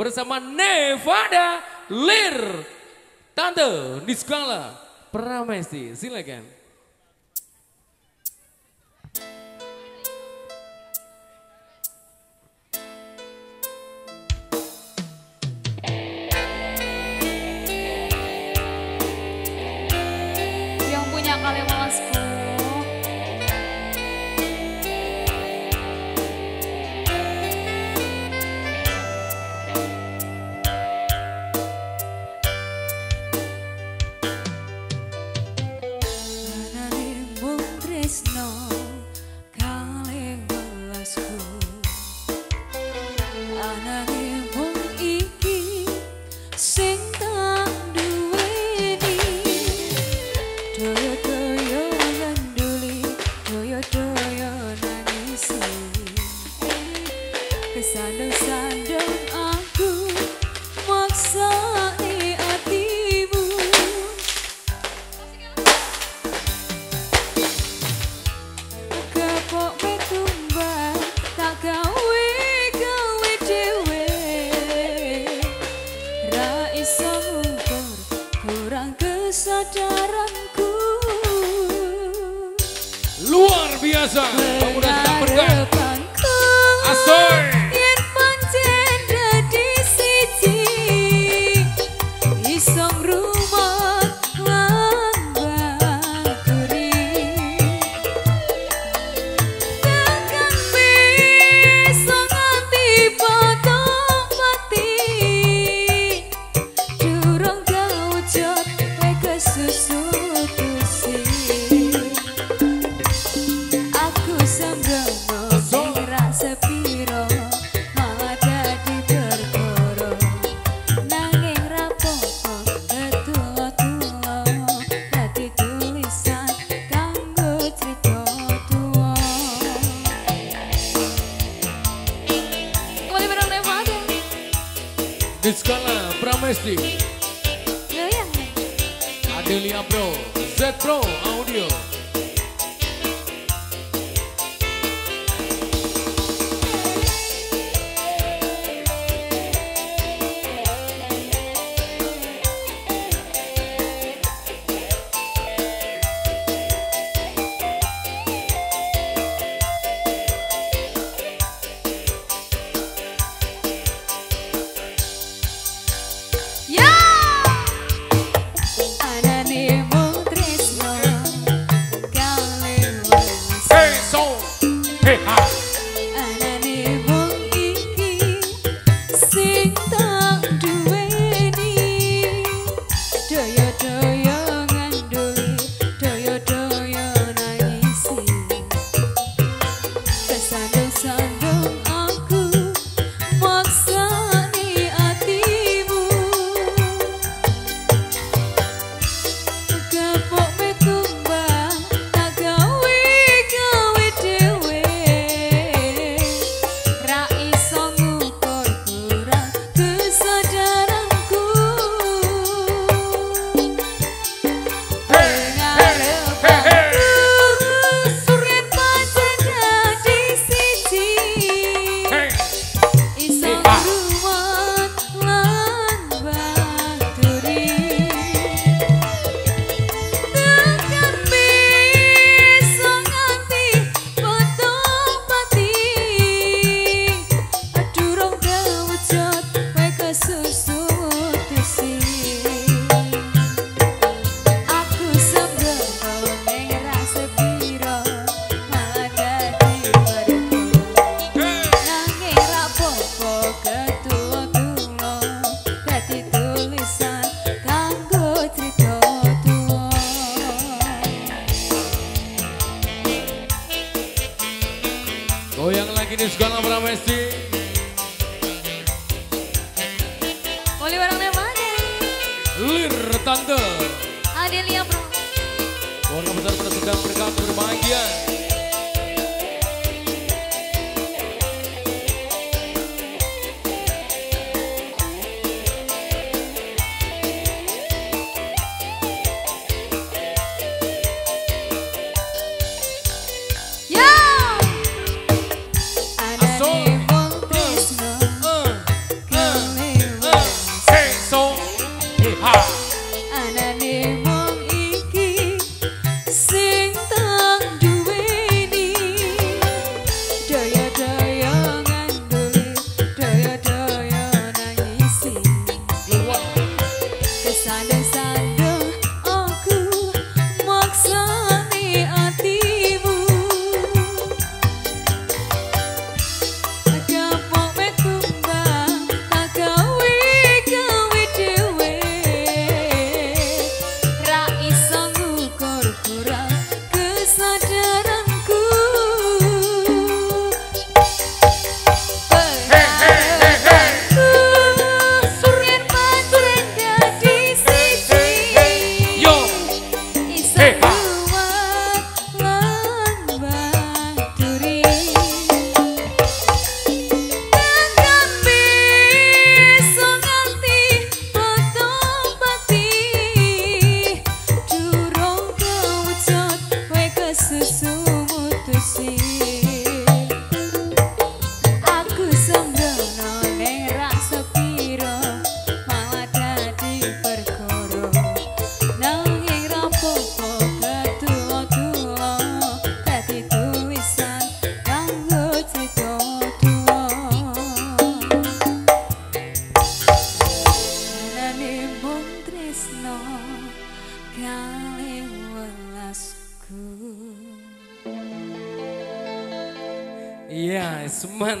bersama Nevada Lir Tante Niskala Pramesti. Silakan. es no. Gaza. Diskala Pramesti. Adelia Pro Z Pro Audio Goyang lagi nih segala Pramesti. Boleh barangnya mana? Lir Tante. Kali welasku Iya, seman.